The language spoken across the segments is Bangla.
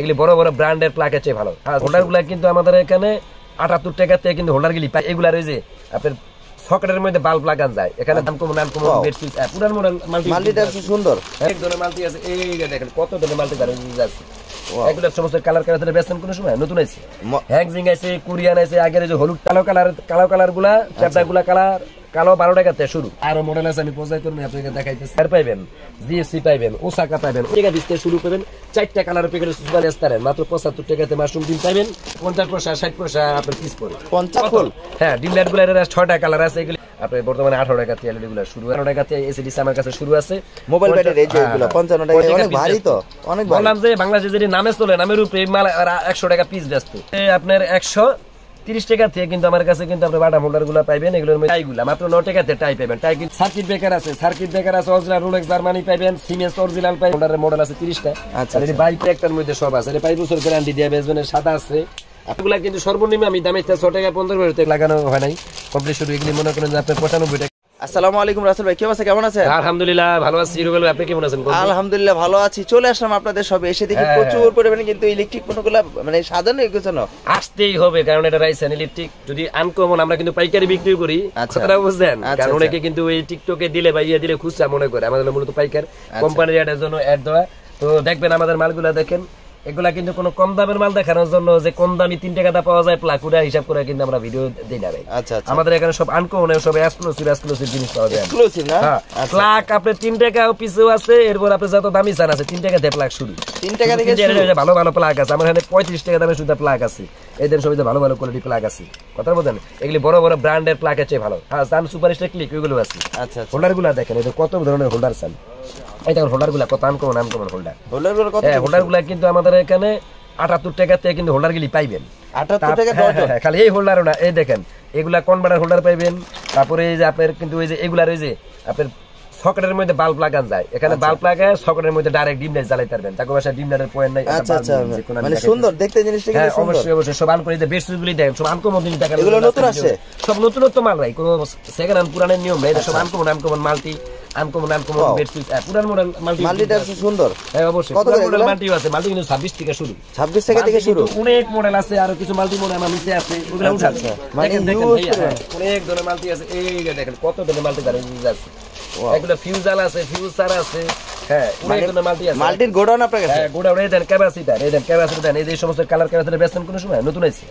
এগুলি বড় বড় ব্র্যান্ডের প্লাকের চেয়ে ভালো। আর হোল্ডারগুলা কিন্তু আমাদের এখানে আটাত্তর টাকা থেকে কিন্তু হোল্ডার গুলি পাই এগুলা রয়েছে আপনার সকেটের মধ্যে বাল্ব লাগান যায়। এখানে দাম কম নাম কম Wow. বেডশিট পুরান মাল্টি মাল্টিটা সুন্দর? এক ধরনের মাল্টি আছে। এই দেখেন কত ধরনের মাল্টি আছে। Wow. এগুলো সমস্ত কালার কালার বেচছেন কোন সময়? নতুন আছে। হ্যাংজিং আছে কোরিয়ান আছে আগের যে হলুদ কালো কালার কালো কালারগুলা চারটা গুলা কালার কালো বারো টাকাতে শুরু। আরও মডেল আছে আমি পর্যায় করব আপনাকে দেখাইতেছি। আর পাইবেন জিএসসি পাইবেন ওসাকা পাইবেন টাকা দিতে শুরু করবেন। চারটা কালার প্যাকেট সুপার স্টারের মাত্র পঁচাত্তর টাকাতে মাশরুম ডিম পাইবেন। পঞ্চাশ পয়সা ষাট পয়সা আপনার পিস পড়ে পঞ্চাশ ফুল হ্যাঁ ডিম লাইটগুলো ছয়টা কালার আছে এগুলি আপনার বর্তমানে আঠারো টাকা তেলগুলো শুরু আঠারো টাকাতে এসিডিসি আমার কাছে শুরু আছে। মোবাইল ব্যাটারি এই যে হ্যাঁ, এগুলো হ্যাঁ। পঞ্চান্ন টাকা অনেক ভারী তো অনেক বললাম যে বাংলাদেশে যদি নামে চলে নামের উপরে মাল একশো টাকা পিস ব্যস্ত। আপনার একশো তিরিশ টাকা থেকে কিন্তু আমার কাছে কিন্তু আপনি গুলো পাইবেন এগুলোর মধ্যে টাইগুলা মাত্র ন টাকাতে টাই পাইবেন। টাই কিন্তু সার্কিট ব্রেকার আছে সার্কিট ব্রেকার আছে অরিজিনাল রোলেক্স জার্মানি পাইবেন সিমেস অরিজিনাল মডেল আছে তিরিশটা। আচ্ছা, এটি বাইক একটার মধ্যে সব আছে এটা পাঁচ বছর গ্যারান্টি দিয়ে বেসবেন সাদা আছে। এগুলা কিন্তু সর্বনিম্ন আমি দামে ছ টাকা পনেরো টাকা লাগানো হয় নাই। কমপ্লিট শুরু এগুলি মনে করেন যে আপনার পঁচানব্বই টাকা আসসালামু আলাইকুম রাসেল ভাই কি অবস্থা কেমন আছেন? আলহামদুলিল্লাহ ভালো আছি। রুবেল আপনি কেমন আছেন? আলহামদুলিল্লাহ ভালো আছি। চলে আসলাম আপনাদের সবে। এসে দেখি হ্যাঁ। প্রচুর পরিমাণে কিন্তু ইলেকট্রিক পণ্যগুলো মানে সাজানো গোছানো আসতেই হবে কারণ এটা রাইস ইলেকট্রিক যদি আনকমন আমরা কিন্তু পাইকারি বিক্রি করি আচ্ছা। কথাটা বুঝছেন? আচ্ছা, কারণ আচ্ছা। অনেকে কিন্তু এই টিকটকে দিলে বা ইয়ে দিলে খুচরা মনে করে। আমাদের মূলত পাইকার আচ্ছা। কোম্পানির অ্যাডের জন্য অ্যাড দেওয়া। তো দেখবেন আমাদের মালগুলা দেখেন এগুলা কিন্তু কোনো কম দামের মাল দেখানোর জন্য যে কম দামি তিন টাকাটা পাওয়া যায় প্লাকুরা হিসাব করে কিন্তু আমরা ভিডিও দিই না ভাই। আচ্ছা আচ্ছা। আমাদের এখানে সব আনকমন সব এক্সক্লুসিভ এক্সক্লুসিভ জিনিস পাওয়া যায়। এক্সক্লুসিভ না? হ্যাঁ। আচ্ছা প্লাক আপনার তিন টাকা আছে এরপর আপনি যত দামি চান আছে তিন টাকা দিয়ে প্লাক শুরু। তিন টাকা থেকে টাকা ভালো ভালো প্লাগ আছে। আমার এখানে পঁয়ত্রিশ টাকা দামের শুধু প্লাগ আছে। এদের সবাই ভালো ভালো কোয়ালিটি প্লাগ আছে। কথা বলতেন এগুলি বড় বড় ব্র্যান্ডের প্লাগের চেয়ে ভালো। হ্যাঁ সান সুপার স্টার ক্লিক ওইগুলো আছে। আচ্ছা আচ্ছা। হোল্ডারগুলা দেখেন এটা কত ধরনের হোল্ডার চান। এই দেখুন হোল্ডারগুলা কত আনকমন আনকমন হোল্ডার হোল্ডারগুলো কত হ্যাঁ হোল্ডারগুলা কিন্তু আমাদের এখানে আটাত্তর টাকাতে কিন্তু হোল্ডার গুলি পাইবেন। আটাত্তর টাকা হ্যাঁ, হ্যাঁ, খালি এই হোল্ডারও না এই দেখেন এগুলা কনভার্টার হোল্ডার পাইবেন তারপরে এই যে আপনার কিন্তু ওই যে এগুলার ওই যে আপনার সকেটের মধ্যে বাল্ব লাগান যায়। এখানে বাল্ব লাগায় সকেটের মধ্যে ডাইরেক্ট ডিম লাইট জ্বালাইতে পারবেন তাকে বাসা ডিম লাইটের পয়েন্ট নাই আচ্ছা আচ্ছা মানে সুন্দর দেখতে জিনিসটা হ্যাঁ কিন্তু সুন্দর। অবশ্যই অবশ্যই। সব আন করে যে বেস্ট গুলি দেখেন সব জিনিস দেখান এগুলো নতুন? সব নতুনত্ব মাল ভাই কোনো সেকেন্ড হ্যান্ড পুরানের নিয়ম নাই। সব আনকমন আনকমন মাল্টি আনকমন পুরান মডেল মাল্টি মাল্টিটা সুন্দর। হ্যাঁ অবশ্যই। কত মডেল? আছে। মাল্টি কিন্তু ছাব্বিশ থেকে শুরু। ছাব্বিশ টাকা থেকে শুরু? অনেক মডেল আছে আর কিছু মাল্টি মডেল আমার নিচে আছে। ওগুলো আচ্ছা, উঠাচ্ছে আচ্ছা। মানে দেখেন। হ্যাঁ, অনেক ধরনের মাল্টি আছে। এই দেখেন কত ধরনের মাল্টি গাড়ি আছে. এগুলো ফিউজাল আছে ফিউজার আছে। অনেক মানে ধরনের মাল্টি আছে। মাল্টির গোডাউন আপনার কাছে? হ্যাঁ গোটা ওটাই দেন ক্যাপাসিটার এই দেন ক্যাপাসিটার দেন। এই যে সমস্ত কালার ক্যাপাসিটার বেচছেন কোন সময়? নতুন আছে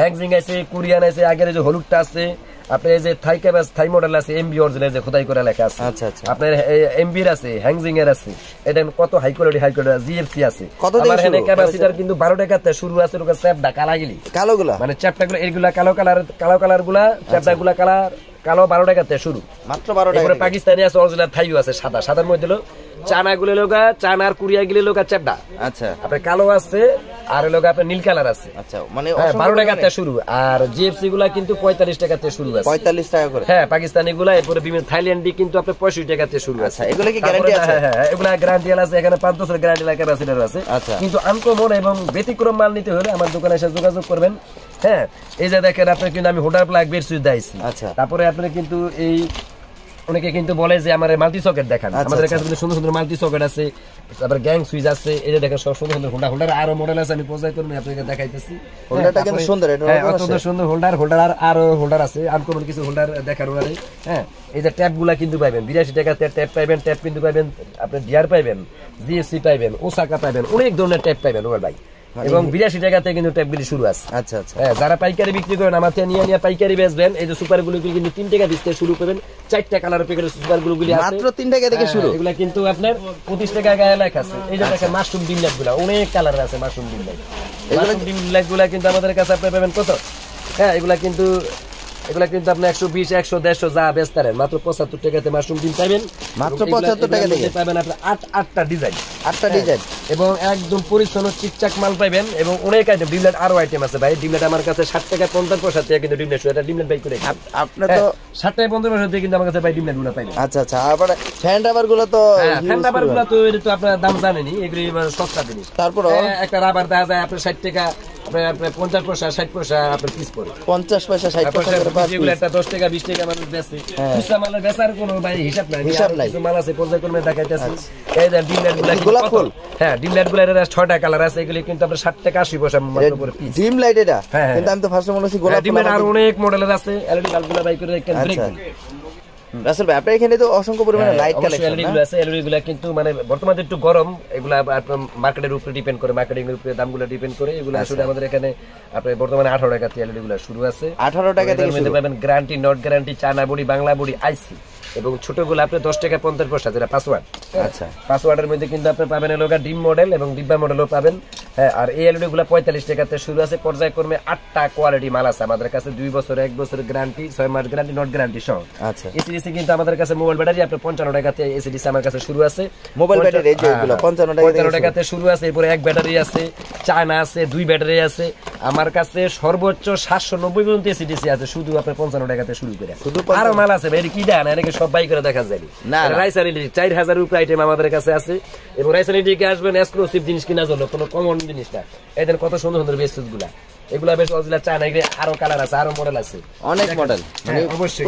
হ্যাংজিং আছে কোরিয়ান আছে আগের যে হলুদটা আছে আপনার এই যে থাই ক্যাপাস থাই মডেল আছে এমবি অরিজিনাল যে খোদাই করে লেখা আছে। আচ্ছা, আচ্ছা। আপনার এমবির আছে হ্যাংজিং এর আছে। এটা কত high quality high quality GFC আছে। কত আমার এখানে? ক্যাপাসিটার কিন্তু 12 টাকাতে শুরু আছে কালাগিলি। কালো গুলা মানে চ্যাপটা গুলো এগুলা কালো কালার কালো কালারগুলা চ্যাপটা গুলা কালার কালো 12 টাকাতে শুরু। মাত্র বারো টাকা পাকিস্তানি আছে অরিজিনাল থাইও আছে সাদা। সাদার মধ্যে হলো চানা গুলো লোকা চানার কুরিয়া গুলো লোকা চ্যাপটা আচ্ছা। আপনার কালো আছে আর লোক আপনার নীল কালার আছে। আচ্ছা মানে হ্যাঁ বারো পরিমাণে। টাকাতে শুরু। আর জিএফসি গুলা কিন্তু পঁয়তাল্লিশ টাকাতে শুরু আছে। পঁয়তাল্লিশ টাকা করে। হ্যাঁ পাকিস্তানি গুলা এরপরে বিভিন্ন থাইল্যান্ডি কিন্তু আপনার পঁয়ষট্টি টাকাতে শুরু আছে। আচ্ছা, এগুলো কি guarantee আছে? হ্যাঁ হ্যাঁ এগুলা গ্যারান্টি আছে এখানে পাঁচ বছরের গ্যারান্টি ক্যাপাসিটার আছে। আচ্ছা। কিন্তু আনকমন এবং ব্যতিক্রম মাল নিতে হলে আমার দোকানে এসে যোগাযোগ করবেন। হ্যাঁ এই যে দেখেন আপনার কিন্তু আমি হোটার প্লাগ বেড সুইচ দিয়েছি আচ্ছা। তারপরে আপনি কিন্তু এই অনেকে কিন্তু বলে যে আমার মাল্টি সকেট দেখান। আচ্ছা, আমাদের আচ্ছা। কাছে কিন্তু সুন্দর সুন্দর মাল্টি সকেট আছে তারপর গ্যাং সুইচ আছে এই যে দেখেন সব সুন্দর সুন্দর হোল্ডার হোল্ডার আরও মডেল আছে আমি পর্যায় করুন আপনাকে দেখাইতেছি। হোল্ডারটা হ্যাঁ, কিন্তু সুন্দর, এটা হ্যাঁ, অত্যন্ত সুন্দর হোল্ডার হোল্ডার আর আরও হোল্ডার আছে আনকমন কিছু হোল্ডার দেখার ওনারে হ্যাঁ এই যে ট্যাপগুলা কিন্তু পাইবেন বিরাশি টাকাতে ট্যাপ পাইবেন ট্যাপ কিন্তু পাইবেন আপনি ডিয়ার পাইবেন জিএসসি পাইবেন ওসাকা পাইবেন অনেক ধরনের ট্যাপ পাইবেন ওর ভাই। এবং বিরাশি টাকাতে কিন্তু ট্যাপগুলি শুরু আছে। আচ্ছা আচ্ছা। হ্যাঁ যারা পাইকারি বিক্রি করেন আমার থেকে নিয়ে নিয়ে পাইকারি বেচবেন। এই যে সুপারগুলো কিন্তু তিন টাকা দিতে শুরু করবেন। চারটা কালার পেকের সুপারগুলো গুলি আছে। মাত্র তিন টাকা থেকে হ্যাঁ, শুরু। এগুলা কিন্তু আপনার পঁচিশ টাকা গায়ে লেখা আছে। এই যে দেখেন মাশরুম ডিম লাইটগুলা অনেক কালার আছে মাশরুম ডিম লাইট মাশরুম ডিম লাইটগুলা কিন্তু আমাদের কাছে আপনি পাবেন কত? হ্যাঁ এগুলা কিন্তু এগুলা কিন্তু আপনি একশো বিশ একশো দেড়শো যা বেচতারেন মাত্র পঁচাত্তর টাকাতে মাশরুম ডিম পাইবেন। মাত্র 75 টাকা থেকে? পাবেন আপনি আট আটটা ডিজাইন। আটটা ডিজাইন? এবং একদম পরিচ্ছন্ন চিকচাক মাল পাইবেন এবং অনেক আইটেম ডিমলেট আরও আইটেম আছে ভাই। ডিমলেট আমার কাছে ষাট টাকা পঞ্চাশ পয়সা থেকে কিন্তু ডিমলেট এটা ডিমলেট বাই করে আপনার তো ষাট টাকা পঞ্চাশ পয়সা দিয়ে কিন্তু আমার কাছে ভাই ডিমলেটগুলো পাইবেন। আচ্ছা আচ্ছা আবার ফ্যান রাবারগুলো তো হ্যাঁ, ফ্যান রাবারগুলো তো এটা তো আপনার দাম জানেনি এগুলি সস্তা জিনিস। তারপরও? হ্যাঁ, একটা রাবার দেখা যায় আপনার ষাট টাকা আপনার পঞ্চাশ পয়সা ষাট পয়সা আপনার পিস পড়ে পঞ্চাশ পয়সা ষাট পয়সা যেগুলো একটা দশ টাকা বিশ টাকা মানুষ হ্যাঁ। খুচরা মালের বেচার কোনো ভাই হিসাব নাই হিসাব নাই। মাল আছে পর্যায়ক্রমে দেখাইতেছি এই দেন ডিম লাইটগুলা গোলাপ ফুল? হ্যাঁ ডিম লাইটগুলা ছয়টা কালার আছে এগুলি কিন্তু আপনার ষাট টাকা আশি পয়সা মাত্র করে পিস ডিম লাইট এটা হ্যাঁ, হ্যাঁ। কিন্তু আমি তো ফার্স্টে মনে হচ্ছি গোলাপ ডিমের ফুল আর অনেক মডেলের আছে এলইডি বাল্বগুলো বাই করে একটা ব্রেক আচ্ছা। রাসেল ভাই আপনার এখানে তো অসংখ্য পরিমাণে লাইট কালেকশন এলইডি গুলো আছে এলইডি গুলো কিন্তু মানে বর্তমানে একটু গরম এগুলা আপনার মার্কেটের উপরে ডিপেন্ড করে মার্কেটিং এর উপরে দামগুলো ডিপেন্ড করে এগুলো আচ্ছা। আসলে আমাদের এখানে আপনার বর্তমানে আঠারো টাকা এলইডি গুলো শুরু আছে। আঠারো টাকা থেকে শুরু। পাবেন guarantee not guarantee China body Bangla body IC এবং ছোটগুলো আপনি দশ টাকা পঞ্চাশ পয়সা যেটা পাসওয়ার্ড আচ্ছা। পাসওয়ার্ডের মধ্যে কিন্তু আপনি পাবেন এলোকা ডিম মডেল এবং ডিব্বা মডেলও পাবেন। হ্যাঁ আর এই এলইডি গুলো পঁয়তাল্লিশ টাকাতে শুরু আছে। পর্যায়ক্রমে আটটা কোয়ালিটি মাল আছে আমাদের কাছে। দুই বছর এক বছর গ্যারান্টি ছয় মাস গ্যারান্টি নট গ্যারান্টি সহ। আচ্ছা। এসিডিসি কিন্তু আমাদের কাছে মোবাইল ব্যাটারি আপনার পঞ্চান্ন টাকাতে এসিডিসি আমার কাছে শুরু আছে। মোবাইল ব্যাটারি এই যে হ্যাঁ, এগুলো, হ্যাঁ। 55 টাকা থেকে পঞ্চান্ন টাকাতে শুরু আছে। এরপরে এক ব্যাটারি আছে চায়না আছে দুই ব্যাটারি আছে। আমার কাছে সর্বোচ্চ সাতশো নব্বই পর্যন্ত এসিডিসি আছে। শুধু আপনার পঞ্চান্ন টাকাতে শুরু করে। শুধু আরও মাল আছে ভাই কি দেন? এটাকে সব বাই করে দেখা যায় না, চার উপরে আইটেম আমাদের কাছে আছে। এবং আসবেন এক্সক্লুসিভ জিনিস কিনা জন্য কোনো কমন জিনিস না। এদের কত সুন্দর সুন্দর বেসুসগুলা। এগুলা বেশ অজিলা চা নাই আরও কালার আছে আরও মডেল আছে। অনেক মডেল হ্যাঁ, অবশ্যই।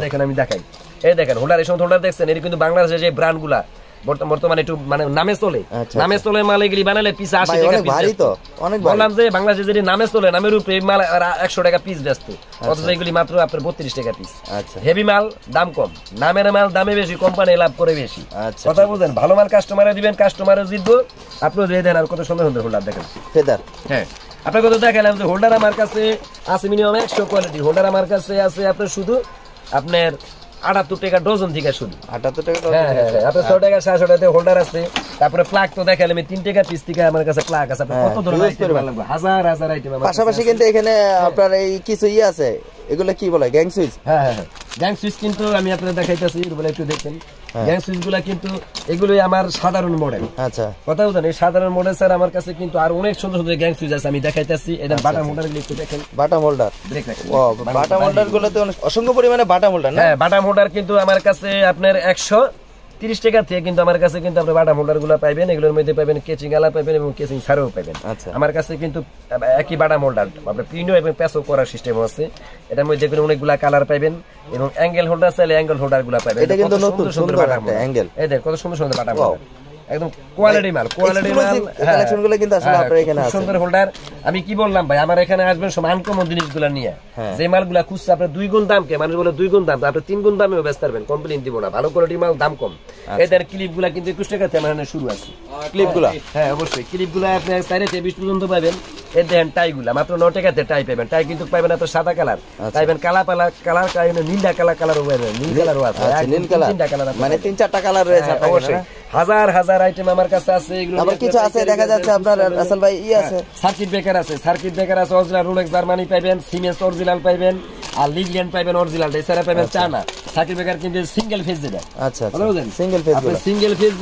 দেখেন আমি দেখাই। এই দেখেন হোল্ডার এই সময় হোল্ডার দেখছেন এর কিন্তু বাংলাদেশের যে ব্র্যান্ডগুলা বর্ত- বর্তমানে একটু মানে নামে চলে। নামে চলে মাল এগুলি বানালে পিস আশি টাকা ভারী তো অনেক বললাম যে বাংলাদেশে যদি নামে চলে নামের উপরে মাল একশো টাকা পিস ব্যস্ত। অথচ এগুলি মাত্র আপনার বত্রিশ টাকা পিস হেভি মাল দাম কম। নামের মাল দামে বেশি কোম্পানি লাভ করে বেশি। কথা বুঝেন ভালো মাল কাস্টমারে দিবেন জিতবো। আপনিও দিয়ে দেন আর কত সুন্দর সুন্দর হোল্ডার দেখেন। ফেদার। হ্যাঁ। আপনাকে তো দেখালাম যে হোল্ডার আমার কাছে আছে মিনিমাম একশো কোয়ালিটি হোল্ডার আমার কাছে আছে আপনার শুধু আপনার আটাত্তর টাকা ডজন থেকে শুধু আটাত্তর টাকা হ্যাঁ হ্যাঁ হ্যাঁ, আপনার ছয় টাকা সাড়ে টাকাতে হোল্ডার আছে। তারপরে প্লাগ তো দেখালাম তিন টাকা পিস থেকে আমার কাছে প্লাগ আছে। হ্যাঁ, কত ধরনের? হাজার হাজার আইটেম পাশাপাশি কিন্তু এখানে আপনার এই কিছু ইয়ে আছে এগুলো কি বলে গ্যাং সুইচ? হ্যাঁ হ্যাঁ হ্যাঁ। গ্যাং সুইচ কিন্তু আমি আপনাদের দেখাইতেছি বলে একটু দেখেন। হ্যাঁ। গ্যাং সুইচগুলা কিন্তু এগুলোই আমার সাধারণ মডেল আচ্ছা। কথা বলতেন এই সাধারণ মডেল স্যার আমার কাছে কিন্তু আর অনেক সুন্দর সুন্দর গ্যাং সুইচ আছে আমি দেখাইতেছি। এটা বাটা বাটা গুলো একটু দেখেন। বাটা মোল্ডার ও বাটা মোল্ডার গুলোতে অনেক অসংখ্য পরিমাণে বাটা মোল্ডার না? হ্যাঁ বাটা মোল্ডার কিন্তু আমার কাছে আপনার একশো তিরিশ টাকা থেকে কিন্তু আমার কাছে কিন্তু আপনি বাটা হোল্ডারগুলো পাবেন এগুলোর মধ্যে পাবেন কেচিং আলা পাবেন এবং কেচিং ছাড়াও পাবেন আচ্ছা। আমার কাছে কিন্তু একই বাটা মোল্ডার। আপনার প্রিন্টও এবং প্যাসও করার সিস্টেম আছে। এটার মধ্যে দেখবেন অনেকগুলা কালার পাবেন এবং অ্যাঙ্গেল হোল্ডার চাইলে অ্যাঙ্গেল হোল্ডারগুলা পাবেন এটা কিন্তু নতুন, সুন্দর বাটা অ্যাঙ্গেল এই দেখ কত সুন্দর সুন্দর বাটা Wow. একদম কোয়ালিটি মাল কোয়ালিটি মাল Exclusive হ্যাঁ। কিন্তু আসলে হ্যাঁ, আপনার এখানে আছে। সুন্দর হোল্ডার আমি কি বললাম ভাই আমার এখানে আসবেন সব আনকমন জিনিসগুলো নিয়ে। হ্যাঁ। যে মালগুলো খুঁজছে আপনি দুই গুণ দাম কে? মানুষ বলে দুই গুণ দাম আপনি তিন গুণ দামে ব্যস্ত পারবেন কমপ্লেন দিব না। ভালো কোয়ালিটি মাল দাম কম। আচ্ছা। এদের ক্লিপগুলা কিন্তু একুশ টাকা থেকে শুরু আছে। ক্লিপগুলা হ্যাঁ অবশ্যই। ক্লিপগুলা আপনি চাইলে বিশ পর্যন্ত পাবেন। এর দেখেন টাইগুলা মাত্র ন টাকাতে টাই পাবেন টাই কিন্তু পাবেন না তো সাদা কালার। আচ্ছা। পাইবেন কালা পালা কালার নীলা কালার নীল কালারও আছে আচ্ছা নীল কালার। তিনটা কালার মানে তিন চারটা কালার রয়েছে হ্যাঁ, অবশ্যই। হাজার হাজার আইটেম আমার কাছে আছে এগুলো আবার কিছু আছে? দেখা যাচ্ছে আপনার আসল ভাই ই আছে সার্কিট বেকার আছে সার্কিট ব্রেকার আছে অরিজিনাল রোলেক্স জার্মানি পাইবেন সিমেন্স অরিজিনাল পাইবেন। আর লিগল্যান্ড পাইবেন অরিজিনাল এছাড়া পাইবেন চানা। সার্কিট ব্রেকার কিন্তু সিঙ্গেল ফেজ যেটা। আচ্ছা বুঝলেন? সিঙ্গেল ফেজ আপনি সিঙ্গেল ফেজ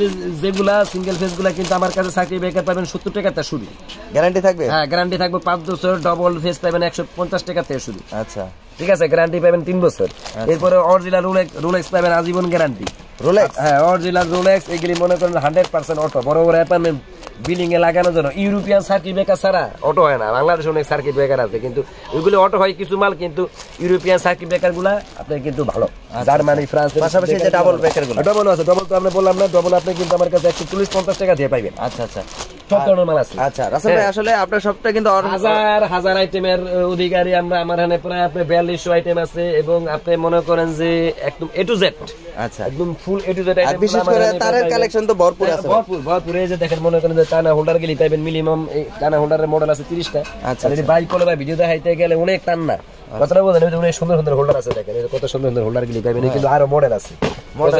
যেগুলা সিঙ্গেল ফেজগুলা কিন্তু আমার কাছে সার্কিট ব্রেকার পাবেন টাকাতে শুরু। গ্যারান্টি থাকবে? হ্যাঁ গ্যারান্টি থাকবে পাঁচ বছর ডবল ফেজ পাবেন একশো পঞ্চাশ টাকা থেকে শুরু। আচ্ছা। ঠিক আছে গ্যারান্টি পাবেন তিন বছর। এরপরে অরিজিনাল রোলেক্স রোলেক্স পাবেন আজীবন গ্যারান্টি রোলেক্স হ্যাঁ অরিজিনাল রোলেক্স এগুলি মনে করেন হান্ড্রেড পার্সেন্ট অটো বড় বড় অ্যাপার্টমেন্ট বিল্ডিং এ লাগানোর জন্য ইউরোপিয়ান সার্কিট ব্রেকার ছাড়া অটো হয় না। বাংলাদেশে অনেক সার্কিট ব্রেকার আছে কিন্তু ওইগুলো অটো হয় কিছু মাল কিন্তু ইউরোপিয়ান সার্কিট ব্রেকারগুলা আপনার কিন্তু ভালো। জার্মানি ফ্রান্স পাশাপাশি যে double breaker গুলো। ডবল আছে ডবল তো আমরা বললাম না ডবল আপনি কিন্তু আমার কাছে একশো চল্লিশ পঞ্চাশ টাকা দিয়ে পাইবেন। আচ্ছা আচ্ছা। সব ধরনের মাল আছে। আচ্ছা রাসেল ভাই আসলে আপনার সবটা কিন্তু হাজার হাজার আইটেমের অধিকারী আমরা আমার এখানে প্রায় আপনি বিয়াল্লিশশো আইটেম আছে এবং আপনি মনে করেন যে একদম এ টু জেড আচ্ছা। একদম ফুল এ টু জেড বিশেষ করে তারের কালেকশন তো ভরপুর আছে। ভরপুর ভরপুর। এই যে দেখেন মনে করেন যে টানা হোল্ডার গেলি মিনিমাম টানা হোল্ডারের মডেল আছে তিরিশটা। আচ্ছা, যদি বাইক কলে বা ভিডিও দেখাইতে গেলে অনেক টান না। কথাটা বলেন এই যে সুন্দর সুন্দর হোল্ডার আছে দেখেন কত সুন্দর সুন্দর হোল্ডার গুলি পাবেন কিন্তু আরও মডেল আছে। মনে-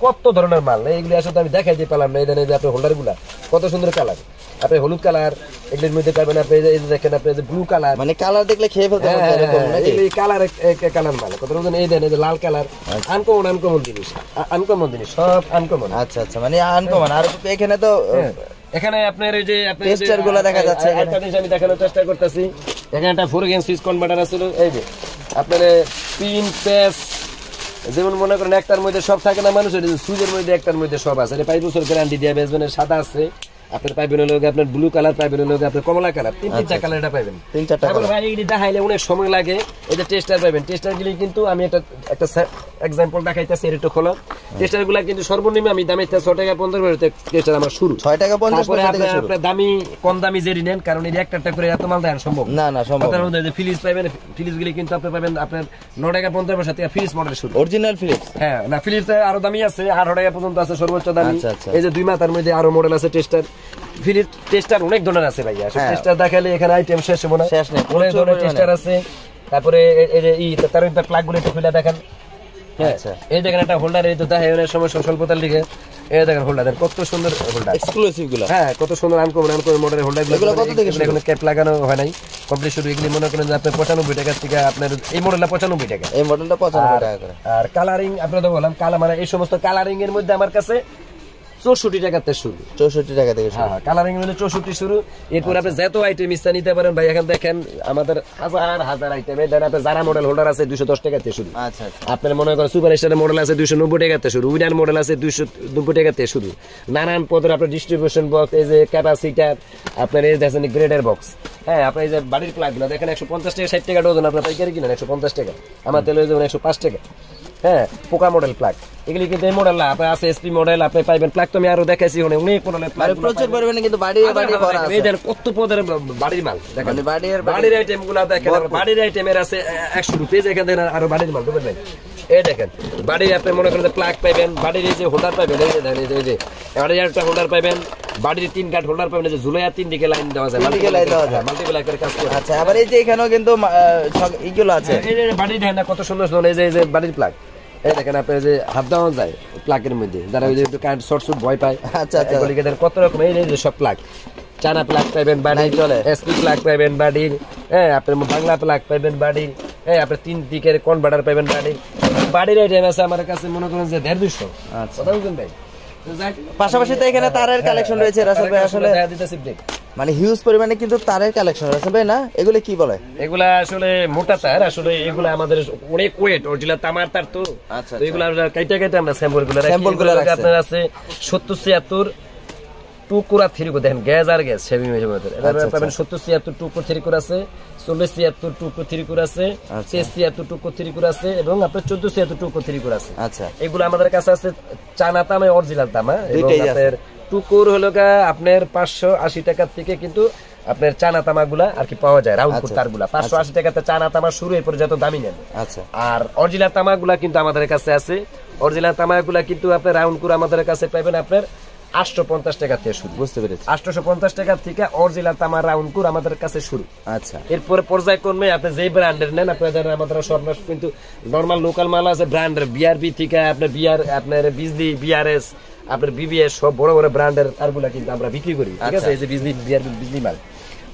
কত ধরনের মাল এইগুলি আসলে আমি দেখাই দিয়ে পেলাম না এই যে আপনার হোল্ডারগুলা কত সুন্দর কালার আপনি হলুদ কালার এগুলির মধ্যে পাবেন আপনি এই যে- যে দেখেন আপনি ব্লু কালার মানে কালার দেখলে খেয়ে ফেলতে হ্যাঁ, মন নাকি? এই কালার কালার মাল কত রকম? এই দেন এই যে লাল কালার আনকমন আনকমন জিনিস। আনকমন জিনিস সব আনকমন আচ্ছা আচ্ছা মানে আনকমন আর এখানে তো এখানে আপনার এই যে যে- Tester গুলা দেখা যাচ্ছে একটা জিনিস আমি দেখানোর চেষ্টা করতেছি। এখানে একটা ফোর গেম সুইচ কনভার্টার আছে এই যে। আপনার পিন পেস যেমন মনে করেন একটার মধ্যে সব থাকে না মানুষের সুইচের মধ্যে একটার মধ্যে সব আছে। এটা পাঁচ বছর গ্যারান্টি দিয়ে বেসবেন সাদা আছে। আপনার পাইবেন হলো আপনার ব্লু কালার পাইবেন হলো আপনার কমলা কালার তিন তিনটা কালার এটা পাইবেন। আচ্ছা, তিন চারটা কালার। ভাই এগুলি দেখাইলে অনেক সময় লাগে এটা টেস্টার পাইবেন। টেস্টার গুলি কিন্তু আমি একটা একটা এক্সাম্পল দেখাইতেছি এর একটু খোলো টেস্টারগুলা কিন্তু সর্বনিম্ন আমি দামে ছ টাকা পনেরো টেস্টার আমার শুরু। ছয় টাকা পঞ্চাশ তারপরে পয়সা থেকে শুরু। আপনার দামি কম দামি জেরি নেন কারণ এই একটা একটা করে এত মাল দেওয়া সম্ভব। না না সম্ভব তার মধ্যে যে ফিলিজ পাইবেন ফিলিজ গুলি কিন্তু আপনি পাবেন আপনার ন টাকা পঞ্চাশ পয়সা থেকে ফিলিজ মডেল শুরু। অরিজিনাল ফিলিপস হ্যাঁ না ফিলিপস আরও দামি আছে আঠারো টাকা পর্যন্ত আছে সর্বোচ্চ দামি। আচ্ছা, আচ্ছা। এই যে দুই মাথার মধ্যে আরও মডেল আছে টেস্টার ফিলিপ টেস্টার অনেক ধরনের আছে ভাইয়া। হ্যাঁ। টেস্টার দেখালে এখানে আইটেম শেষ হব না। শেষ নেই, অনেক ধরনের টেস্টার আছে। তারপরে এই যে ই তার প্লাগগুলো একটু খুলে দেখেন। হ্যাঁ। আচ্ছা। এই দেখেন একটা হোল্ডার এই তো স্বল্পতার দিকে। এই দেখেন হোল্ডার কত সুন্দর হোল্ডার এক্সক্লুসিভগুলো। হ্যাঁ কত সুন্দর আনকমন আনকমন মডেলের হোল্ডারগুলো। কত থেকে শুরু? এখানে ক্যাপ লাগানো হয় নাই। কমপ্লিট শুরু এগুলি মনে করেন যে আপনার পঁচানব্বই টাকা থেকে আপনার এই মডেলটা পঁচানব্বই টাকা। এই মডেলটা পঁচানব্বই টাকা করে। আর কালারিং আপনাদের বললাম কালা মানে এই সমস্ত কালারিং এর মধ্যে আমার কাছে চৌষট্টি টাকাতে শুরু। চৌষট্টি টাকা থেকে শুরু। হ্যাঁ কালারিং মধ্যে চৌষট্টি শুরু। এরপর আপনি যত আইটেম ইচ্ছা নিতে পারেন ভাই এখন দেখেন আমাদের হাজার হাজার আইটেম দেন আপনার যারা মডেল হোল্ডার আছে দুশো দশ টাকাতে শুরু। আচ্ছা আচ্ছা। আপনার মনে করেন সুপার স্টারের মডেল আছে দুইশো নব্বই টাকাতে শুরু। উইনার মডেল আছে দুইশো নব্বই টাকাতে শুরু। নানান পদের আপনার ডিস্ট্রিবিউশন বক্স এই যে ক্যাপাসিটার আপনার এই দেখেন গ্রেডের বক্স হ্যাঁ আপনার এই যে বাড়ির প্লাগগুলো দেখেন একশো পঞ্চাশ টাকা ষাট টাকা ডজন আপনার পাইকারি কিনেন একশো পঞ্চাশ টাকা। আমার তেল হয়ে যাবেন একশো পাঁচ টাকা। হ্যাঁ পোকা মডেল প্লাগ এগুলি কিন্তু এই মডেল না আপনার আছে এসপি মডেল আপনি পাইবেন প্লাগ তো আমি আরও দেখাইছি অনেক অনেক মডেলের প্লাগ প্রচুর পরিমাণে কিন্তু বাড়ি বাড়ি ভরা আছে। এই কত পদের বাড়ির মাল দেখেন। মানে বাড়ির বাড়ির আইটেমগুলা দেখেন। বাড়ির আইটেমের আছে একশো রুপিস এখান থেকে আরও বাড়ির মাল বুঝলেন? ভাই? এই দেখেন বাড়ির আপনি মনে করেন প্লাগ পাইবেন বাড়ির এই যে হোল্ডার পাইবেন এই যে দেখেন এই যে- যে একটা হোল্ডার পাইবেন বাড়ির তিন কাঠ হোল্ডার পাইবেন এই যে ঝুলাইয়া তিন দিকে লাইন দেওয়া যায় দিকে line দেওয়া যায়। মাল্টিপ্লাই করে কাজ করে। আচ্ছা আবার এই যে এখানেও কিন্তু এইগুলো আছে। এই যে বাড়ির দেখেন কত সুন্দর সুন্দর এই যে বাড়ির প্লাগ এই দেখেন আপনি এই যে দেওয়া যায় প্লাগের মধ্যে যারা ওই যে একটু কারেন্ট শর্ট শুট ভয় পায় আচ্ছা, আচ্ছা। কত রকম এই যে সব প্লাগ চানা প্লাগ পাইবেন নাই চলে। এসপি প্লাগ পাইবেন বাড়ির হ্যাঁ আপনার বাংলা প্লাগ পাইবেন বাড়ির হ্যাঁ আপনার তিন দিকের কনভার্টার পাইবেন বাড়ির বাড়ির আইটেম আছে আমার কাছে মনে করেন যে দেড় দুশো আচ্ছা। কথা বুঝলেন ভাই পাশাপাশি তো এখানে তারের কালেকশন রয়েছে রাসেল ভাই আসলে। মানে হিউজ পরিমাণে কিন্তু তারের কালেকশন আছে ভাই না? এগুলো কি বলে? এগুলা আসলে মোটা তার আসলে এগুলা আমাদের অনেক ওয়েট অরিজিনাল তামার তার তো। আচ্ছা, তো এগুলা আমরা কাইটা কাইটা আমরা স্যাম্পলগুলো রাখি। স্যাম্পলগুলো রাখি আপনার আছে সত্তর ছিয়াত্তর টুকুরা থ্রি দেখেন গ্যাস আর গ্যাস সেভি মেজামেন্টের এটা আচ্ছা, পাবেন সত্তর ছিয়াত্তর টুকুর থ্রি করে আছে। চল্লিশ ছিয়াত্তর টুকু থ্রি করে আছে আচ্ছা। তেইশ ছিয়াত্তর টুকু থ্রি করে আছে এবং আপনার চোদ্দ ছিয়াত্তর টুকু থ্রি করে আছে। আচ্ছা। এগুলো আমাদের কাছে আছে চানা তামা অরিজিনাল তামা এবং আপনার টুকুর হলো আপনার পাঁচশো আশি টাকার থেকে কিন্তু আপনার চানা তামা গুলা আর কি পাওয়া যায় রাউন্ড। তারগুলা পাঁচশো আশি টাকাতে চানা তামা শুরু এরপর যত দামি নেন। আচ্ছা। আর অরিজিনাল তামা গুলা কিন্তু আমাদের কাছে আছে। অরিজিনাল তামা গুলা কিন্তু আপনার রাউন্ড করে আমাদের কাছে পাবেন আপনার আটশো পঞ্চাশ টাকা থেকে শুরু। বুঝতে পেরেছি। আটশোশো পঞ্চাশ টাকা থেকে অরিজিনাল তামার রাউন্ড করে আমাদের কাছে শুরু। আচ্ছা। এরপরে পর্যায়ক্রমে আপনি যেই ব্র্যান্ডের নেন আপনাদের আমাদের সর্বনাশ কিন্তু নর্মাল লোকাল মাল আছে ব্র্যান্ডের বিআরবি থেকে আপনার বিআর আপনার বিজলি বিআরএস আপনার বিবিএস সব বড় বড় ব্র্যান্ডের তারগুলা কিন্তু আমরা বিক্রি করি ঠিক আছে? আচ্ছা। এই যে বিজলি বিআরবি বিজলি মাল।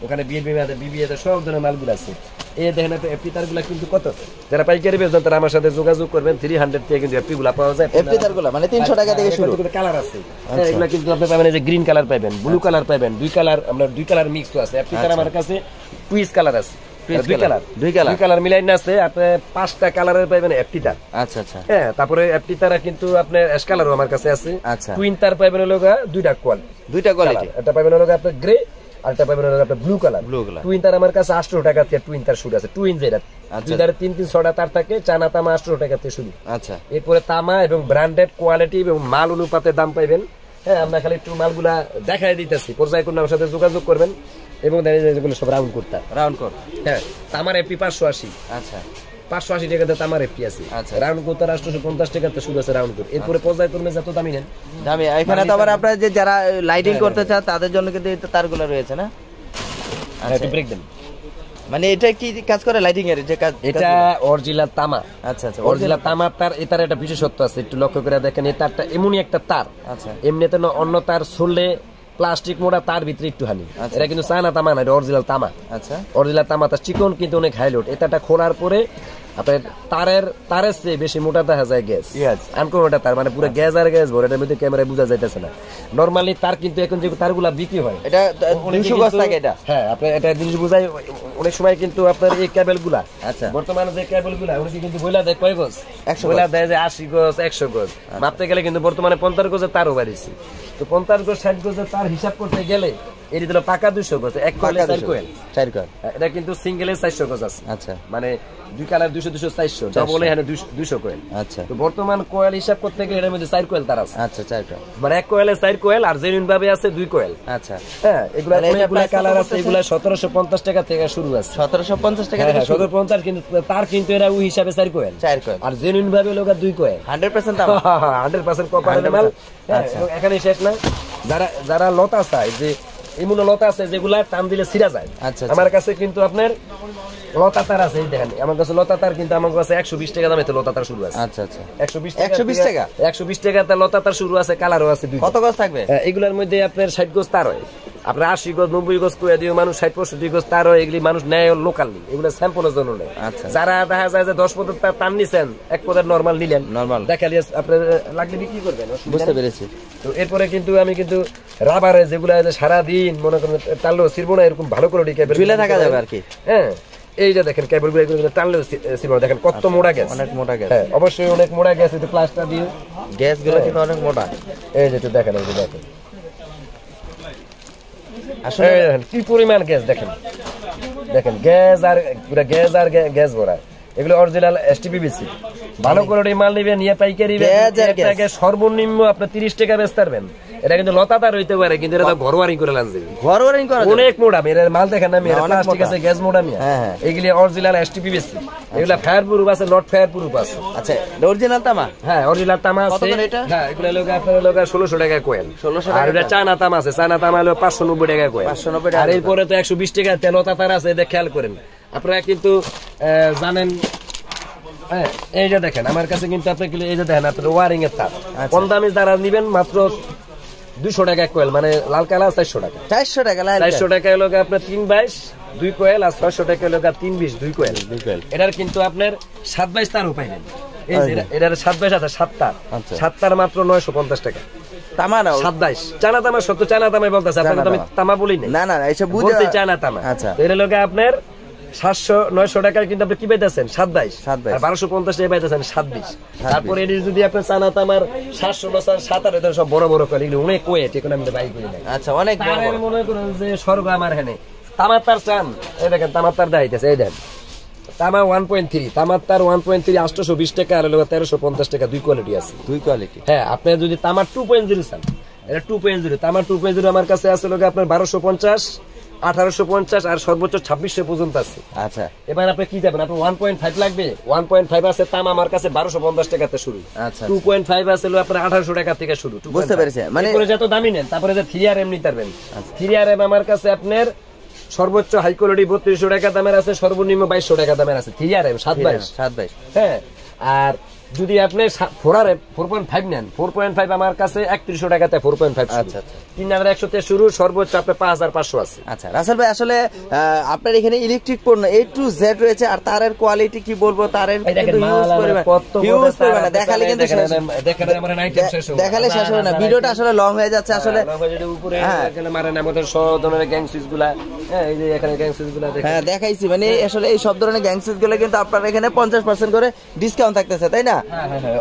ওখানে বিএনপি মাল বিবিএস সব ধরনের মালগুলো আছে। এই দেখেন আপনি এফপি তারগুলা কিন্তু কত? যারা পাইকারি বেচবেন তারা আমার সাথে যোগাযোগ করবেন। থ্রি হান্ড্রেড থেকে কিন্তু এফপি গুলা পাওয়া যায়। এফপি তারগুলো মানে তিনশো টাকা থেকে শুরু। কালার আছে। হ্যাঁ, এগুলা কিন্তু আপনি পাবেন এই যে গ্রিন কালার পাবেন ব্লু কালার পাবেন দুই কালার আমরা দুই কালার মিক্স আছে। এফপি তার আমার কাছে টুইস কালার আছে। দুই কালার দুই colour। দুই কালার মিলাই না আছে আপনি পাঁচটা কালারের পাবেন এফটি আচ্ছা আচ্ছা। হ্যাঁ তারপরে এফটি তারা কিন্তু আপনার অ্যাশ কালারও আমার কাছে আছে। আচ্ছা। টুইন তার পাবেন হলো দুইটা কোয়ালিটি দুইটা কোয়ালিটি এটা পাবেন হলো আপনার গ্রে আর পাবেন আপনার blue colour Blue colour। Twin তার আমার কাছে আটশো টাকা থেকে টুইন তার শুরু আছে। টুইন যেটা আচ্ছা। দুই তারে তিন তিন ছটা তার থাকে চানা তামা আটশো টাকা থেকে শুরু। আচ্ছা। এরপরে তামা এবং ব্র্যান্ডেড কোয়ালিটি এবং মাল অনুপাতে দাম পাইবেন। হ্যাঁ আমরা খালি একটু মালগুলা দেখাই দিতেছি। পর্যায়ক্রমে আমার সাথে যোগাযোগ করবেন এবং যেগুলো সব রাউন্ড করতে রাউন্ড কর হ্যাঁ তামার এপি পাঁচশো আশি। আচ্ছা। পাঁচশো আশি টাকাতে তামার এপি আছে আচ্ছা। রাউন্ড করতে আটশোশো পঞ্চাশ টাকাতে শুরু আছে রাউন্ড করে এরপরে পর্যায়ক্রমে যত দামি নেন। দামি। এখানে তো আবার আপনারা যে যারা লাইটিং করতে চান তাদের জন্য কিন্তু তারগুলো রয়েছে না? হ্যাঁ, একটু ব্রেক দেন। মানে এটা কি কাজ করে লাইটিং এর যে কাজ এটা অরিজিনাল তামা। আচ্ছা আচ্ছা। অরিজিনাল তামার তার এটার একটা বিশেষত্ব আছে একটু লক্ষ্য করে দেখেন এই তারটা এমনই একটা তার। আচ্ছা। এমনিতে অন্য তার ছড়লে প্লাস্টিক মোড়া তার ভিতরে একটু হানি আচ্ছা। এটা কিন্তু চায়না তামা না এটা অরিজিনাল তামা। আচ্ছা। অরিজিনাল তামা তার চিকন কিন্তু অনেক হাইলোড এটাটা খোলার পরে আপনার তারের তারের চেয়ে বেশি মোটা দেখা যায় গ্যাস। ওটা তার মানে পুরো গ্যাস আর গ্যাস ভরে এটার মধ্যে ক্যামেরায় বোঝা যাইতেছে না। নর্মালি তার কিন্তু এখন যে তারগুলা বিক্রি হয় এটা গজ থাকে এটা? হ্যাঁ আপনার এটা জিনিস বোঝাই অনেক সময় কিন্তু আপনার এই কেবলগুলা আচ্ছা। বর্তমানে যে কেবলগুলা অনেকে কিন্তু বইলা দেয় কয় গজ? 100 বইলা দেয় যে আশি গজ একশো গজ। মাপতে গেলে কিন্তু বর্তমানে পঞ্চাশ গজের তারও বাড়িছে। তো পঞ্চাশ গজ ষাট গজ তার হিসাব করতে গেলে এটি দিল পাকা দুশো গজ এক কয়েলে চার কোয়েল। চার কয়েল। এটা কিন্তু সিঙ্গেলে চারশো গজ আছে। আচ্ছা। মানে দুই কালার দুশো দুশো চারশো। ডবল এখানে দুশো কোয়েল আচ্ছা। তো বর্তমান কোয়েল হিসাব করতে গেলে এর মধ্যে চার কোয়েল তার আছে। আচ্ছা চার কয়েল মানে এক কোয়েলে চার কোয়েল আর জেনুইন ভাবে আছে দুই কোয়েল আচ্ছা। হ্যাঁ এগুলা এটার কালার আছে পড়তেছে? এগুলা সতেরোশো পঞ্চাশ টাকা থেকে শুরু আছে। সতেরোশো পঞ্চাশ টাকা হ্যাঁ থেকে হ্যাঁ সতেরো পঞ্চাশ কিন্তু তার কিন্তু এরা ওই হিসাবে চার কোয়েল চার কয়েল আর জেনুইন ভাবে লোক দুই coil hundred percent hundred percent কপারের মাল। হ্যাঁ, আচ্ছা। এখানে শেষ না। যারা যারা লতা চায় যে এমন লতা আছে যেগুলা টান দিলে ছিঁড়া যায়। আচ্ছা, আচ্ছা। আমার কাছে কিন্তু আপনার লতা তার আছে দেখেন। আমার কাছে লতা তার কিন্তু আমার কাছে একশো বিশ টাকা দামে লতা তার শুরু আছে। আচ্ছা আচ্ছা। একশো বিশ 120 টাকা? একশো বিশ টাকা? লতা তার শুরু আছে কালারও আছে কত গজ থাকবে? এগুলার এগুলোর মধ্যে আপনার ষাট গোস্ত তার হয়। আপনার আশি গজ নব্বই গজ কুয়া দিয়ে মানুষ ষাট পঁয়ষট্টি গজ তার এগুলি মানুষ নেয় লোকাল নেই এগুলো স্যাম্পলের জন্য নেয়। আচ্ছা। যারা দেখা যায় যে দশ পদের তার টান নিছেন এক পদের নর্মাল নিলেন। Normal। দেখালি আপনার লাগলে বিক্রি করবেন বুঝতে পেরেছি। তো এরপরে কিন্তু আমি কিন্তু রাবারে যেগুলো আছে সারাদিন মনে করেন টানলেও ছিড়বো না এরকম ভালো করে কেবল ঝুলে থাকা যাবে আর কি। হ্যাঁ এই যে দেখেন কেবলগুলো এগুলো টানলেও ছি- দেখেন কত মোড়া গ্যাস অনেক মোটা গ্যাস হ্যাঁ অবশ্যই অনেক মোড়া গ্যাস একটু প্লাস্টার দিয়ে। গ্যাসগুলো কিন্তু অনেক মোটা। এই যে দেখেন এই যে দেখেন। আসলে কি পরিমাণ গ্যাস দেখেন। দেখেন গ্যাস আর পুরো গ্যাস আর গ্যা- গ্যাস ভরা। এগুলো অরিজিনাল এসটিপিবিসি ভালো করে মাল নিবে নিয়ে পাইকারি সর্বনিম্ন আপনার তিরিশ টাকা বেচ পারবেন। এটা কিন্তু লতাতার হইতে পারে কিন্তু এটা তো ঘরোয়ারি করে লাগছে ঘর ওয়ারিং করা অনেক মোটা মেয়ের মাল দেখেন না মেয়ের প্লাস্টিক আছে গ্যাস মোটা মিয়া। হ্যাঁ, হ্যাঁ। এগুলি অরিজিনাল এসটিপিবিসি এগুলা ফায়ার প্রুফ আছে নট ফায়ার প্রুফ আছে। আচ্ছা অরিজিনাল তামা? হ্যাঁ অরিজিনাল তামা কত আছে। করে এটা? হ্যাঁ এগুলো লোক আপনার লোক ষোলোশো টাকা কোয়েল 1600 টাকা আর এটা চায়না তামা আছে চায়না তামা হলো পাঁচশো নব্বই টাকা কোয়েল 590 টাকা আর এরপরে তো একশো বিশ টাকা তেল তার আছে এটা খেয়াল করেন। আপনারা কিন্তু জানেন হ্যাঁ এই যে দেখেন আমার কাছে কিন্তু আপনি এই যে দেখেন আপনার ওয়ারিং এর তার। আচ্ছা। কম দামি যারা নিবেন মাত্র দুশো টাকা কোয়েল মানে লাল কালার চারশো টাকা। চারশো টাকা চারশো টাকা হলো আপনার তিন বাইশ দুই কোয়েল আর ছয়শো টাকা হলো তিন বিশ দুই কোয়েল। দুই কোয়েল। এটার কিন্তু আপনার সাত বাইশ তার উপায় নেই এই যে এটা- এটার সাত বাইশ আছে সাত তার। আচ্ছা। সাত তার মাত্র নয়শো পঞ্চাশ টাকা। তামা না সাত বাইশ। চানা তামা সত্য চানা তামাই বলতেছে। আপনাকে আমি তামা বলি না না না, এসব বুঝে চানা তামা আচ্ছা। এর লোকে আপনার সাতশো নয়শো টাকার কিন্তু আপনি কি পাইতেছেন? সাত বাইশ। বারোশো পঞ্চাশ টাকা পাইতেছেন তারপরে এটি যদি আপনার চানা তামার সাতশো সাত আট সব বড় বড় এগুলো অনেক ওয়েট এখন আমি বাইক করি নাই। আচ্ছা অনেক। মনে করেন যে স্বর্গ আমার তামার তার চান। এই দেখেন তামার তার দেখাইতেছে এই দেন। তামা ওয়ান পয়েন্ট থ্রি তামার তার ওয়ান পয়েন্ট থ্রি আটশোশো বিশ টাকা আর হলো তেরোশো পঞ্চাশ টাকা দুই কোয়ালিটি আছে। দুই কোয়ালিটি হ্যাঁ আপনি যদি তামার টু পয়েন্ট জিরো চান এটা টু পয়েন্ট জিরো তামার টু পয়েন্ট জিরো আমার কাছে আছে লোক আপনার বারোশো পঞ্চাশ আঠারোশো পঞ্চাশ আর সর্বোচ্চ ছাব্বিশশো পর্যন্ত আছে। আচ্ছা। এবার আপনি কি যাবেন? আপনার ওয়ান পয়েন্ট ফাইভ লাগবে। ওয়ান পয়েন্ট ফাইভ আছে তাম আমার কাছে বারোশো পঞ্চাশ টাকাতে শুরু। আচ্ছা। টু পয়েন্ট ফাইভ আছে আপনার আঠারোশো টাকা থেকে শুরু। বুঝতে পেরেছি, মানে- যত দামি নেন তারপরে যে থ্রি আর এম নিতে পারবেন। থ্রি আর এম আমার কাছে আপনার সর্বোচ্চ হাই কোয়ালিটি বত্রিশশো টাকা দামের আছে সর্বনিম্ন বাইশশো টাকা দামের আছে। থ্রি আর এম সাত বাইশ। সাত বাইশ। হ্যাঁ আর যদি আপনি ফোর আর ফোর পয়েন্ট ফাইভ নেন ফোর পয়েন্ট ফাইভ আমার কাছে একত্রিশশো টাকাতে ফোর পয়েন্ট ফাইভ আচ্ছা। তিন হাজার একশোতে শুরু সর্বোচ্চ আপনার পাঁচ হাজার পাঁচশো আছে। আচ্ছা রাসেল ভাই আসলে আপনার এখানে ইলেকট্রিক পণ্য এ টু জেড রয়েছে আর তারের কোয়ালিটি কি বলব? তারের দেখালে কিন্তু। দেখালে শেষ হবে না ভিডিওটা আসলে লং হয়ে যাচ্ছে আসলে হ্যাঁ, উপরে হ্যাঁ। মারেন আমাদের সব ধরনের গ্যাং সুইচগুলা। হ্যাঁ গ্যাং হ্যাঁ দেখাইছি মানে আসলে এই সব ধরনের গ্যাংসিসগুলো কিন্তু আপনার এখানে পঞ্চাশ পার্সেন্ট করে ডিসকাউন্ট থাকতেছে তাই না?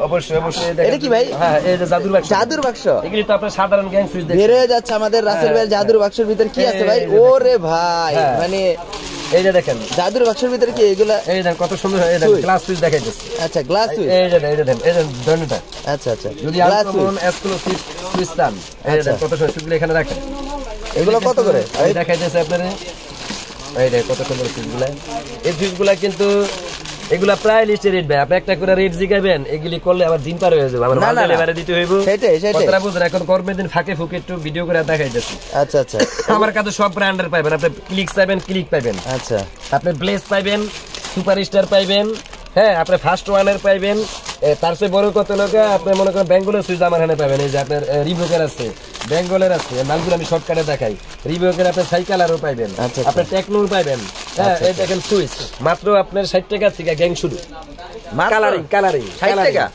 অবশ্যই অবশ্যই। এটা কি ভাই? হ্যাঁ এই জাদুর বাক্স। জাদুর বাক্স? এগুলি তো আপনার সাধারণ গ্যাং সুইচ বের হয়ে যাচ্ছে আমাদের রাসেল ভাই জাদুর বাক্সের ভিতরে কি আছে ভাই? ওরে ভাই হ্যাঁ। মানে এই যে দেখেন। জাদুর বাক্সের ভিতরে কি এগুলা? এই যে কত সুন্দর এই দেখেন গ্লাস সুইচ দেখাইতেছে। আচ্ছা গ্লাস সুইচ এই যে এই যে দেখেন এই যে ধরনেটা আচ্ছা আচ্ছা। যদি গ্লাস সুইচ এক্সক্লুসিভ সুইচ চান এই আচ্ছা। দেখেন, কত সুন্দর সুইচগুলো এখানে রাখেন। এগুলো কত করে? এই দেখাইতেছে আপনারে। এই দেখ কত সুন্দর সুইচগুলা এই সুইচগুলা কিন্তু এগুলা প্রায় লিস্টে রেট ভাই। আপনি একটা করে রেট জিগাবেন এগুলি করলে আবার দিন পার হয়ে যাবে। আমার মাল। ডেলিভারি দিতে হইব। সেটাই, সেটাই। কথাটা বুঝুন এখন গরমের দিন ফাঁকে ফুকে একটু ভিডিও করে দেখাইতেছি। আচ্ছা আচ্ছা। আমার কাছে সব ব্র্যান্ডের পাবেন আপনি ক্লিক পাইবেন ক্লিক পাইবেন। আচ্ছা। আপনি ব্লেস পাইবেন সুপার স্টার পাইবেন হ্যাঁ আপনি ফার্স্ট ওয়ানের পাইবেন। তার চেয়ে বড় কত লোক আপনি মনে করেন বেঙ্গলের সুইচ আমার এখানে পাবেন। এই যে আপনার রিভোকের আছে। বেঙ্গলের আছে। নামগুলো আমি শর্টকাটে দেখাই। রিভোকের আপনি সাইকেলারও পাইবেন। আচ্ছা, আচ্ছা। আপনি টেকনোর পাইবেন। হ্যাঁ এই দেখেন সুইচ মাত্র আপনার ষাট টাকা থেকে গ্যাং শুরু। কালারিং কালারিং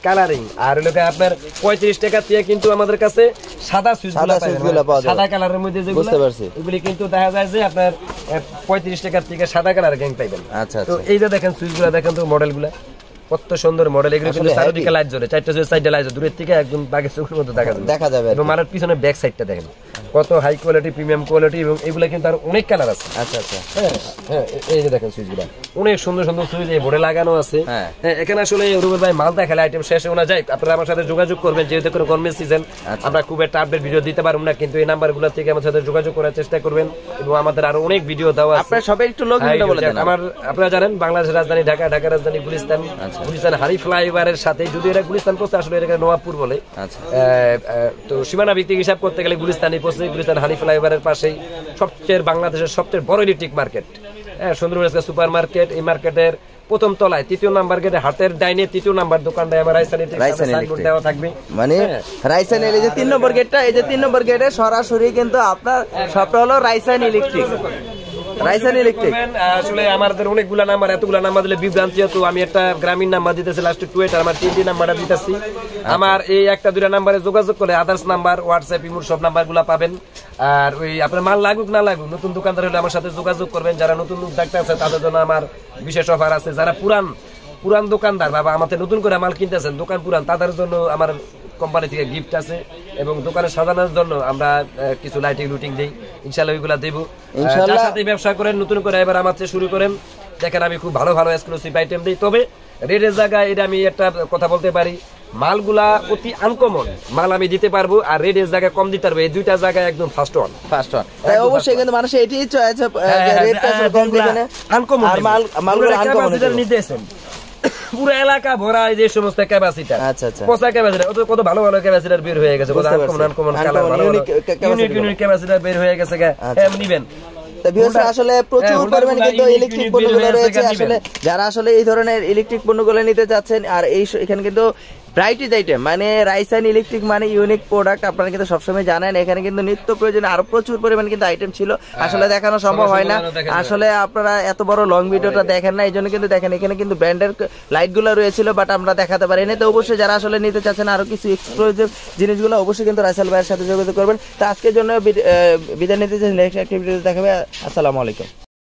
কালারিং আর লোকে আপনার পঁয়ত্রিশ টাকা দিয়ে কিন্তু আমাদের কাছে সাদা সুইচ সাদা সুইচগুলো কালারের মধ্যে যেগুলো। এগুলি কিন্তু দেখা যায় যে আপনার পঁয়ত্রিশ টাকার থেকে সাদা কালার গ্যাং পাইবেন। আচ্ছা তো আচ্ছা। এই যে দেখেন সুইচগুলা দেখেন তো মডেলগুলা। কত সুন্দর মডেল এগুলো কিন্তু চারিদিকে লাইট জ্বলে চারটা সাইডে লাইট জ্বলে দূরের থেকে একদম বাঘের চোখের মতো দেখা যাবে দেখা যাবে এবং। পিছনে ব্যাক সাইডটা দেখেন কত হাই কোয়ালিটি প্রিমিয়াম কোয়ালিটি এবং এগুলা কিন্তু আর অনেক কালার আছে। আচ্ছা আচ্ছা। হ্যাঁ হ্যাঁ এই যে দেখেন সুইচগুলা। অনেক সুন্দর সুন্দর সুইচ এই বোর্ডে লাগানো আছে। হ্যাঁ। হ্যাঁ এখানে আসলে রুবেল ভাই মাল দেখালে আইটেম শেষে ওনা যায় আপনারা আমার সাথে যোগাযোগ করবেন যেহেতু কোনো গরমেন্ট সিজন আচ্ছা। আমরা খুব একটা আপডেট ভিডিও দিতে পারব না কিন্তু এই নাম্বারগুলো থেকে আমার সাথে যোগাযোগ করার চেষ্টা করবেন এবং আমাদের আরও অনেক ভিডিও দেওয়া আছে। আপনার সবাই একটু লোকেশনটা বলে দেন আমার আপনারা জানেন বাংলাদেশের রাজধানী ঢাকা ঢাকা রাজধানী গুলিস্তান। আচ্ছা। গুলিস্তান হারি ফ্লাইওভারের সাথে যদি এটা গুলিস্তান পড়ছে আসলে এটাকে নবাবপুর বলে। আচ্ছা। তো সীমানা ভিত্তিক হিসাব করতে গেলে গুলিস্তানই পড়ছে গুলিস্তান হানি ফ্লাইওভারের পাশেই সবচেয়ে বাংলাদেশের সবচেয়ে বড় ইলেকট্রিক মার্কেট। হ্যাঁ সুন্দরবন সুপার মার্কেট এই মার্কেটের প্রথম তলায় তৃতীয় নাম্বার গেটে হাতের ডাইনে তৃতীয় নাম্বার দোকানটায় আমার রাইসান দেওয়া থাকবে। মানে হ্যাঁ। রাইসান এই যে তিন নম্বর গেটটা এই যে তিন নম্বর গেটে সরাসরি কিন্তু আপনার সবটা হলো রাইসান ইলেকট্রিক রাইসান ইলেকট্রিক আসলে আমাদের অনেকগুলা নাম্বার এতগুলা নাম্বার দিলে বিভ্রান্তি হতো আমি একটা গ্রামীণ নাম্বার দিতেছি লাস্টে টু এটা আমার তিনটি নাম্বারটা দিতেছি। আমার এই একটা দুইটা নাম্বারে যোগাযোগ করে আদার্স নাম্বার হোয়াটসঅ্যাপ ইমুর সব নাম্বার পাবেন। আর ওই আপনার মাল লাগুক না লাগুক নতুন দোকানদার হলে আমার সাথে যোগাযোগ করবেন। যারা নতুন উদ্যোক্তা আছে তাদের জন্য আমার বিশেষ অফার আছে। যারা পুরান পুরান দোকানদার বাবা আমাদের নতুন করে মাল কিনতেছেন দোকান পুরান তাদের জন্য আমার কোম্পানি থেকে গিফট আছে এবং দোকানে সাজানোর জন্য আমরা কিছু লাইটিং রুটিং দিই। ইনশাল্লাহ ওইগুলা দেবো। ইনশাল্লাহ। সাথে ব্যবসা করেন নতুন করে এবার আমার শুরু করেন। দেখেন আমি খুব ভালো ভালো এক্সক্লুসিভ আইটেম দিই। তবে রেটের জায়গায় এটা আমি একটা কথা বলতে পারি মালগুলা অতি আনকমন মাল আমি দিতে পারব আর রেটের জায়গায় কম দিতে পারব। এই দুইটা জায়গায় একদম ফার্স্ট ওয়ান ফার্স্ট ওয়ান তাই অবশ্যই কিন্তু মানুষ এটাই চায় যে হ্যাঁ, রেটটা কম দিবেন আনকমন আর মাল মালগুলো আনকমন নিতেছেন। পুরো এলাকা ভরা এই যে সমস্ত ক্যাপাসিটার আচ্ছা, আচ্ছা। পচা ক্যাপাসিটার কত ভালো ভালো ক্যাপাসিটার বের হয়ে গেছে। কত আনকমন আনকমন কালার ভালো ইউনিক ইউনিক ক্যাপাসিটার বের হয়ে গেছে আচ্ছা। হ্যাঁ নিবেন। আসলে হ্যাঁ, প্রচুর পরিমাণে কিন্তু ইলেকট্রিক পণ্যগুলো রয়েছে আসলে। যারা আসলে এই ধরনের ইলেকট্রিক পণ্যগুলো নিতে চাচ্ছেন আর এই এখানে কিন্তু ব্রাইটিজ আইটেম মানে রাইসান ইলেকট্রিক মানে ইউনিক প্রোডাক্ট আপনারা কিন্তু সবসময় জানেন। এখানে কিন্তু নিত্য প্রয়োজনে আরও প্রচুর পরিমাণে কিন্তু আইটেম ছিল। আসলে দেখানো সম্ভব হয় না। আসলে আপনারা এত বড় লং ভিডিওটা দেখেন না এই জন্য কিন্তু দেখেন এখানে কিন্তু ব্র্যান্ডের লাইটগুলো রয়েছিল বাট আমরা দেখাতে পারি পারিনি। তো অবশ্যই যারা আসলে নিতে চাচ্ছেন আরও কিছু এক্সক্লুসিভ জিনিসগুলো অবশ্যই কিন্তু রাইসাল ভাইয়ের সাথে যোগাযোগ করবেন। তো আজকের জন্য বিদায় নিতে নেক্সট একটা দেখাবে। আসসালামু আলাইকুম।